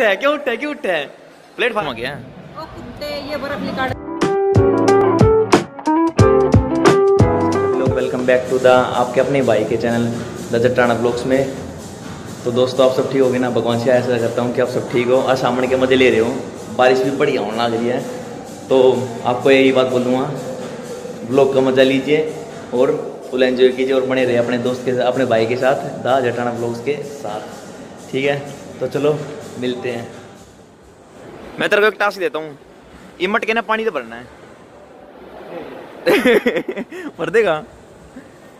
उठा है क्यों उठा है क्यों उठा? है प्लेटफॉर्म आ गया? ओ कुत्ते ये बर्फ़ निकाल। लोग वेलकम बैक टू द आपके अपने भाई के चैनल द जट्टाना ब्लॉग्स में। तो दोस्तों आप सब ठीक होगे ना? भगवान से ऐसा करता हूँ कि आप सब ठीक हो। आज सामने के मज़े ले रहे हो। बारिश भी बढ़िया होने लग रही है। तो आपको यही बात बोलूँगा। ब्लॉग का मज़ा लीजिए और फुल एंजॉय कीजिए और बने रहे अपने दोस्त के साथ अपने भाई के साथ द जटाना ब्लॉग्स के साथ। ठीक है? तो चलो मिलते हैं। मैं तेरे को एक टास्क देता हूँ। इमट के ना पानी तो भरना है। भर देगा?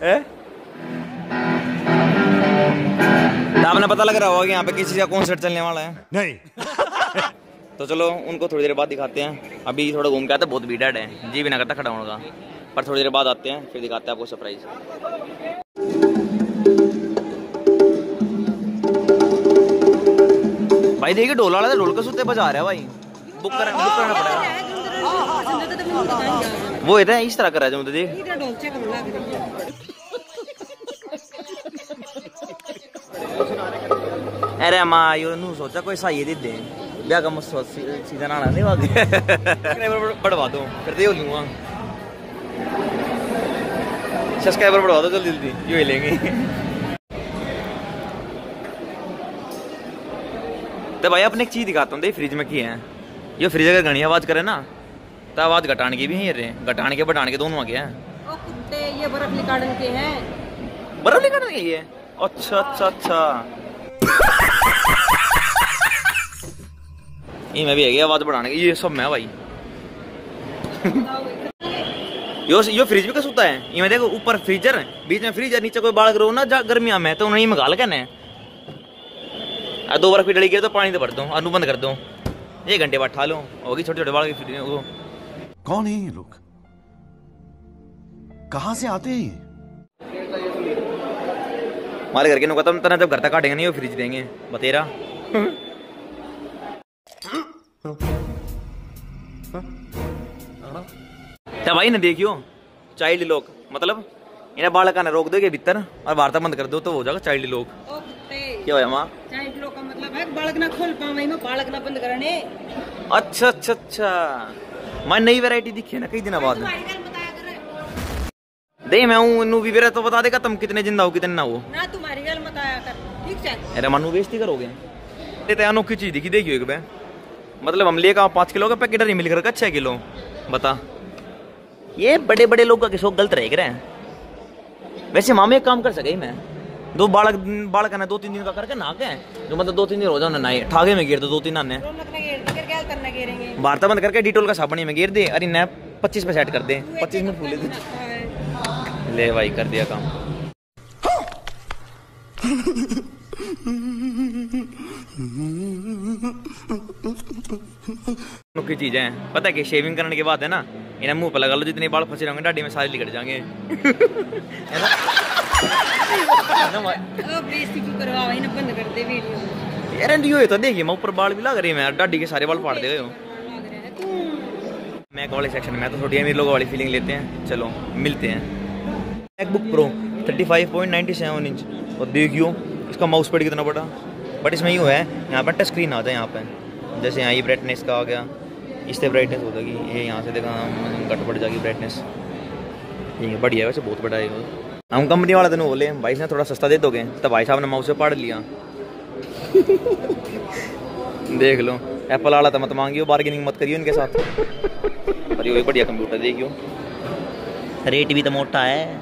है? आपने पता लग रहा होगा कि यहाँ पे किसी का कॉन्सर्ट चलने वाला है। नहीं। तो चलो उनको थोड़ी देर बाद दिखाते हैं। अभी थोड़ा घूम के आते हैं बहुत भीड़ है। जी भी ना करता खड़ा होने का। पर थोड़ी देर बाद आते हैं फिर दिखाते हैं आपको सरप्राइज़ भाई देखिए ढोल वाला तो ढोल के सुते बजा रहा है भाई। बुक कर, बुक करना पड़ेगा। वो इधर इस तरह कर रहा है जो देख। अरे माँ, यो नू सोचा कोई सही दे दे। ब्याह का मस्त सीज़न आना नहीं बाकी। बढ़वा दो। फिर यो लूँगा सब्सक्राइबर बढ़वा दो जल्दी जल्दी। यो लेंगे। तो भाई अपने एक चीज़ दिखाता हूँ फ्रिज में की है। ये फ्रिज अगर घनी आवाज़ करे ना तो आवाज़ घटाने की भी है ये। घटाने के बढ़ाने के दोनों आ गया कुत्ते ये बर्फ़ निकालन के हैं। बर्फ़ निकालने की है अच्छा अच्छा अच्छा। ये मैं भी है आवाज़ बढ़ाने की ये सब मैं भाई। यो यो फ्रिज भी कैसे होता है। ये मैं देखो ऊपर फ्रीजर बीच में फ्रीजर नीचे कोई बाढ़ करो ना गर्मिया में तो उन्हें मंगा कहने आ दो बार फिर डली गया तो पानी तो भर दो अनु बंद कर दो। एक घंटे बाद ठा लो होगी छोटे छोटे बाल की वो। कौन है ये लोग? कहाँ से आते हैं ये? हमारे घर के नु खत्म तना जब घर तक काटेंगे नहीं वो फ्रिज देंगे बतेरा। तो भाई ना देखियो? चाइल्ड लोग मतलब? इन्हें बालका ने रोक दोगे भीतर और वार्ता बंद कर दो तो हो जाएगा चाइल्ड लोग क्या होया माँ? चाइल्ड लोग का मतलब है बालक ना खोल पावे में बालकना बंद करने। अच्छा अच्छा अच्छा। मैं नई वैरायटी दिखी है ना कई दिन बाद। कर। दे मैं हूँ इन्नू भी तो बता देगा तुम कितने ज़िंदा हो कितने ना हो। ना तुम्हारी गल बताया कर। ठीक है अरे मनु बेइज्जती करोगे? ये तो अनोखी चीज़ दिखी देखियो एक बार। मतलब हम लेकर पाँच किलो का पैकेट नहीं मिलकर का छः किलो। बता। ये बड़े बड़े लोग का किसको गलत रह रहे हैं वैसे मामे एक काम कर सके मैं। दो बालक बालक ने दो तीन दिन का करके ना के जो मतलब दो तीन दिन हो जाओ ना ठागे में गिर दो दो तीन आने। रोनक ने घेर कर क्या करना घेरेंगे वार्ता बंद करके डिटोल का साबुन में गिर दे। अरे न पच्चीस पे सेट कर दे। पच्चीस मिनट फूले दे। ले भाई कर दिया काम। मुख्य चीज़ है? पता है कि शेविंग करने के बाद है ना इन्हें मुँह पर लगा लो जितने बाल फंसे रहेंगे डाडी में सारे लिकट जाएँगे। है? है ये तो देखिए मैं ऊपर बाल भी लग रही है डाडी के सारे बाल फाड़ दे गए हो। लग रहा है। तू मैक वाले सेक्शन में तो थोड़ी अमीर लोगों वाली फीलिंग लेते हैं। चलो मिलते हैं। मैकबुक प्रो 35.97 इंच और देखियो इसका माउस पैड कितना बड़ा। बट इसमें यूँ है यहाँ पर टच स्क्रीन आता है यहाँ पे। जैसे यहाँ ये ब्राइटनेस का आ गया। इससे ब्राइटनेस हो जाएगी ये यहाँ से देखा घट बढ़ जाएगी ब्राइटनेस ये बढ़िया है वैसे बहुत बड़ा है हम कंपनी वाले दिन बोले भाई साहब थोड़ा सस्ता दे दोगे? तो भाई साहब ने माउस से पाड़ लिया। देख लो एप्पल वाला तो मत मांगियो बार्गेनिंग मत करियो इनके साथ। पर ये बढ़िया कंप्यूटर देखियो रेट भी तो मोटा है।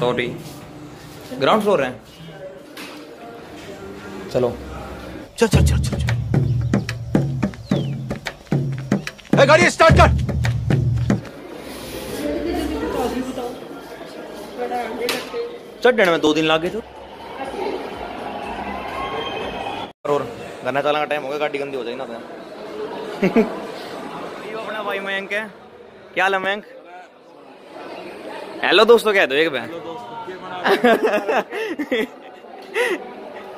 सॉरी ग्राउंड फ्लोर है। चलो। चल चल चल चल चल। ए, गाड़ी स्टार्ट कर। चढ़ने में दो दिन लागे थे और गन्ना चालाने का टाइम हो गया गाड़ी गंदी हो जाएगी ना तो। अपना भाई मयंक है। क्या हाल है मयंक? हेलो दोस्तों कह दो एक बार।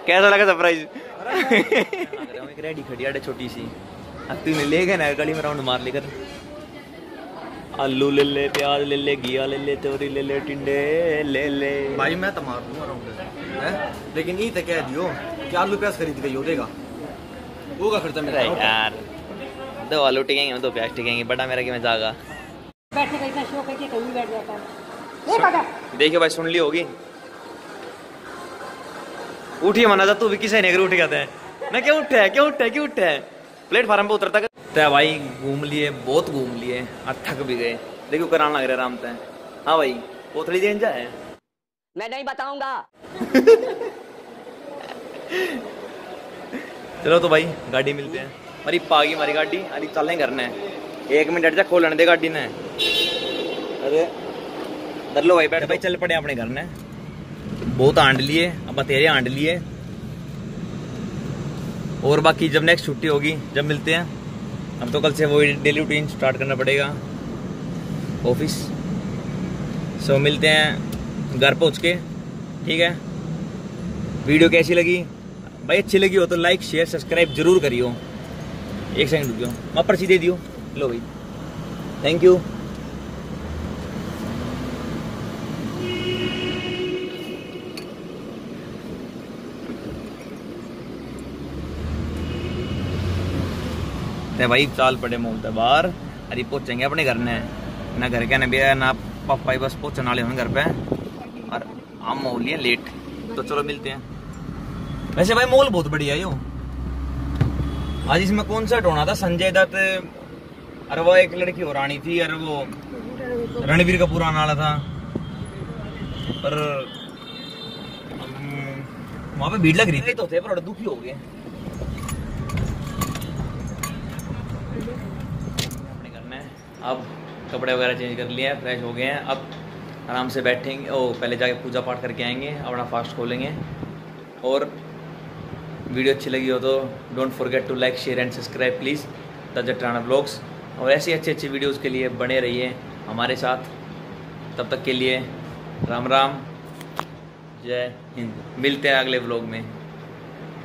कैसा लगा सरप्राइज़ रेडी खड़ी है छोटी सी। अब तूने ले गए ना गली में राउंड मार लेकर। आलू ले ले प्याज ले ले घिया ले ले तोरी ले ले टिंडे ले ले। भाई मैं तो मार दूँगा राउंड है? लेकिन ये तो कह दियो कि आलू प्याज खरीद के यो देगा। वो का खर्चा मेरा यार दो आलू टिकेंगे दो प्याज टिकेंगे बड़ा मेरा कि मैं जागा। बैठने का इतना शौक है कि कहीं बैठ जाता है। ए काका भाई सुन ली होगी। उठिए मना जा तू भी किसे नहीं अगर उठ गया था मैं क्यों उठा है क्यों उठा है क्यों उठा? है प्लेटफार्म पे उतरता तय भाई घूम लिए बहुत घूम लिए। और थक भी गए। देखियो करान लग रहा है आराम तय हाँ भाई पोथड़ी देन जाए मैं नहीं बताऊँगा। चलो तो भाई गाड़ी मिलते हैं। अरे पागी हमारी गाड़ी। अरे चलें करने। एक मिनट जा खोलन दे गाड़ी ने। अरे। डर लो भाई बैठ। भाई चल पड़े अपने घर ने। बहुत आंड लिए अब तेरे आंड लिए। और बाकी जब नेक्स्ट छुट्टी होगी, जब मिलते हैं, हम तो कल से वही डेली रूटीन स्टार्ट करना पड़ेगा। ऑफ़िस सो मिलते हैं घर पहुँच के, ठीक है? वीडियो कैसी लगी? भाई, अच्छी लगी हो तो लाइक शेयर सब्सक्राइब ज़रूर करियो। एक सेकंड रुकियो। मैं पर्ची दे दियो। लो भाई। थैंक यू ते भाई चाल पड़े मोल ते बाहर अरे पहुँचेंगे अपने घर ने ना घर के ना ना पापा ही बस पहुँचने वाले होंगे घर पे और हम मोल लिए लेट तो चलो मिलते हैं वैसे भाई मॉल बहुत बढ़िया है यो आज इसमें कॉन्सर्ट होना था संजय दत्त अरे वो एक लड़की और आनी थी अरे वो रणवीर कपूर आने वाला था पर वहाँ पे भीड़ लग रही थी तो थे पर दुखी हो गए अपने घर में अब कपड़े वगैरह चेंज कर लिए हैं फ्रेश हो गए हैं। अब आराम से बैठेंगे, ओ, पहले जाके पूजा पाठ करके आएँगे अपना फास्ट खोलेंगे। और वीडियो अच्छी लगी हो तो don't forget to like share and subscribe please the Jatrana blogs और ऐसी अच्छी अच्छी वीडियोस के लिए बने रहिए हमारे साथ। तब तक के लिए राम राम, जय हिंद। मिलते हैं अगले ब्लॉग में।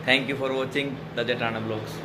Thank you for watching the Jatana blogs